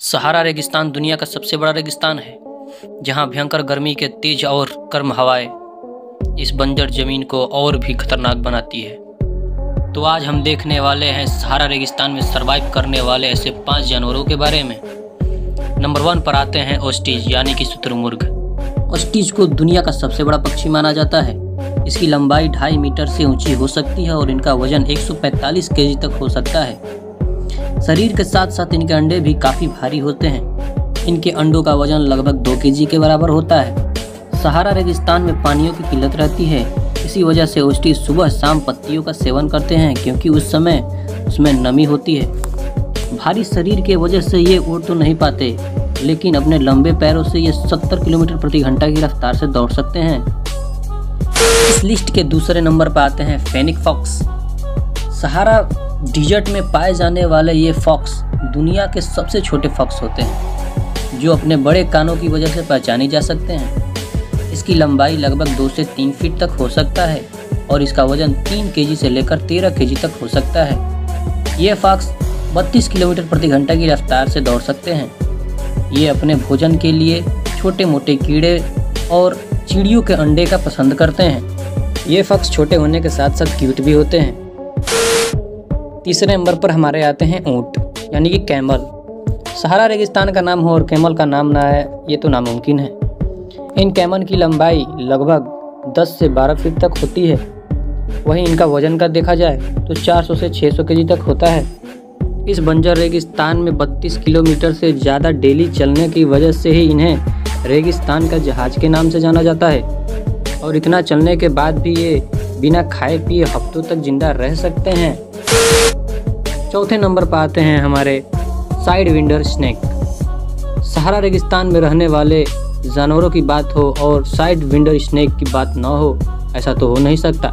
सहारा रेगिस्तान दुनिया का सबसे बड़ा रेगिस्तान है, जहाँ भयंकर गर्मी के तेज और गर्म हवाएँ इस बंजर ज़मीन को और भी खतरनाक बनाती है। तो आज हम देखने वाले हैं सहारा रेगिस्तान में सरवाइव करने वाले ऐसे पाँच जानवरों के बारे में। नंबर वन पर आते हैं ओस्टीज यानी कि शुतुरमुर्ग ओस्टीज को दुनिया का सबसे बड़ा पक्षी माना जाता है। इसकी लंबाई ढाई मीटर से ऊँची हो सकती है और इनका वज़न 145 केजी तक हो सकता है। शरीर के साथ साथ इनके अंडे भी काफ़ी भारी होते हैं। इनके अंडों का वज़न लगभग दो के के बराबर होता है। सहारा रेगिस्तान में पानियों की किल्लत रहती है। इसी वजह से ओस्टी सुबह शाम पत्तियों का सेवन करते हैं, क्योंकि उस समय उसमें नमी होती है। भारी शरीर के वजह से ये उड़ तो नहीं पाते, लेकिन अपने लंबे पैरों से ये 70 किलोमीटर प्रति घंटा की रफ्तार से दौड़ सकते हैं। इस लिस्ट के दूसरे नंबर पर आते हैं फेनिक फॉक्स। सहारा डिजर्ट में पाए जाने वाले ये फॉक्स दुनिया के सबसे छोटे फॉक्स होते हैं, जो अपने बड़े कानों की वजह से पहचाने जा सकते हैं। इसकी लंबाई लगभग दो से तीन फीट तक हो सकता है और इसका वज़न तीन के से लेकर तेरह के तक हो सकता है। ये फॉक्स बत्तीस किलोमीटर प्रति घंटा की रफ्तार से दौड़ सकते हैं। ये अपने भोजन के लिए छोटे मोटे कीड़े और चिड़ियों के अंडे का पसंद करते हैं। ये फॉक्स छोटे होने के साथ साथ क्यूट भी होते हैं। तीसरे नंबर पर हमारे आते हैं ऊँट, यानी कि कैमल। सहारा रेगिस्तान का नाम हो और कैमल का नाम ना है ये तो नामुमकिन है। इन कैमल की लंबाई लगभग 10 से 12 फीट तक होती है। वहीं इनका वज़न का देखा जाए तो 400 से 600 केजी तक होता है। इस बंजर रेगिस्तान में 32 किलोमीटर से ज़्यादा डेली चलने की वजह से ही इन्हें रेगिस्तान का जहाज़ के नाम से जाना जाता है। और इतना चलने के बाद भी ये बिना खाए पिए हफ्तों तक ज़िंदा रह सकते हैं। चौथे नंबर पर आते हैं हमारे साइड विंडर स्नैक। सहारा रेगिस्तान में रहने वाले जानवरों की बात हो और साइड विंडर स्नैक की बात ना हो, ऐसा तो हो नहीं सकता।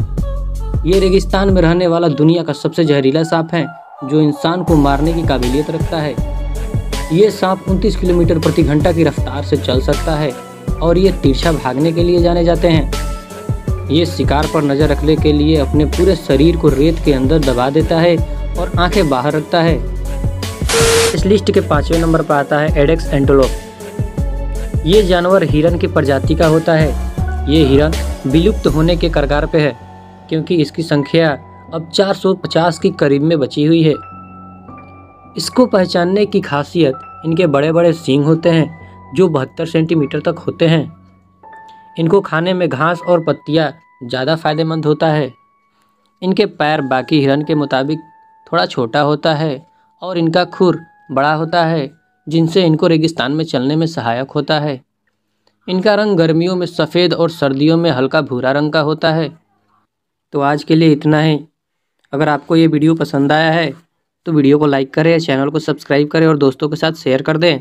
ये रेगिस्तान में रहने वाला दुनिया का सबसे जहरीला सांप है, जो इंसान को मारने की काबिलियत रखता है। ये सांप 29 किलोमीटर प्रति घंटा की रफ्तार से चल सकता है और ये तिरछा भागने के लिए जाने जाते हैं। ये शिकार पर नज़र रखने के लिए अपने पूरे शरीर को रेत के अंदर दबा देता है और आँखें बाहर रखता है। इस लिस्ट के पाँचवें नंबर पर आता है एडेक्स एंटोलोप। ये जानवर हिरन की प्रजाति का होता है। ये हिरन विलुप्त होने के कगार पे है, क्योंकि इसकी संख्या अब 450 के करीब में बची हुई है। इसको पहचानने की खासियत इनके बड़े बड़े सींग होते हैं, जो बहत्तर सेंटीमीटर तक होते हैं। इनको खाने में घास और पत्तियाँ ज़्यादा फ़ायदेमंद होता है। इनके पैर बाकी हिरन के मुताबिक थोड़ा छोटा होता है और इनका खुर बड़ा होता है, जिनसे इनको रेगिस्तान में चलने में सहायक होता है। इनका रंग गर्मियों में सफ़ेद और सर्दियों में हल्का भूरा रंग का होता है। तो आज के लिए इतना ही। अगर आपको ये वीडियो पसंद आया है तो वीडियो को लाइक करें, चैनल को सब्सक्राइब करें और दोस्तों के साथ शेयर कर दें।